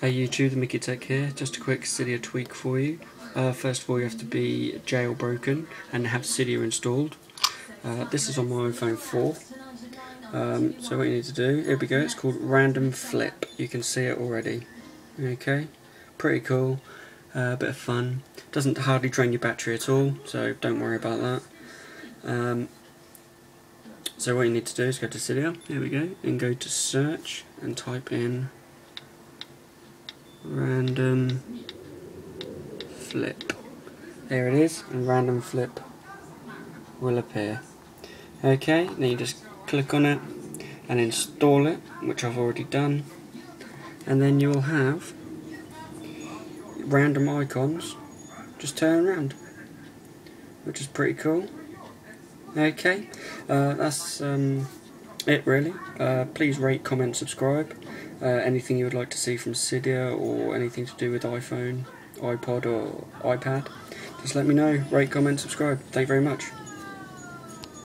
Hey YouTube, the Mickey Tech here. Just a quick Cydia tweak for you. Uh, first of all, you have to be jailbroken and have Cydia installed. Uh, this is on my iPhone 4. Um, so what you need to do, here we go, it's called Random Flip. You can see it already. Okay, pretty cool, a uh, bit of fun. Doesn't hardly drain your battery at all, so don't worry about that. Um, so what you need to do is go to Cydia, here we go, and go to search and type in random flip. There it is, and random flip will appear. Okay, then you just click on it and install it, which I've already done, and then you'll have random icons just turn around, which is pretty cool. Okay, uh, that's um, it really. Uh, please rate, comment, subscribe. Uh, anything you would like to see from Cydia or anything to do with iPhone, iPod or iPad, just let me know. Rate, comment, subscribe. Thank you very much.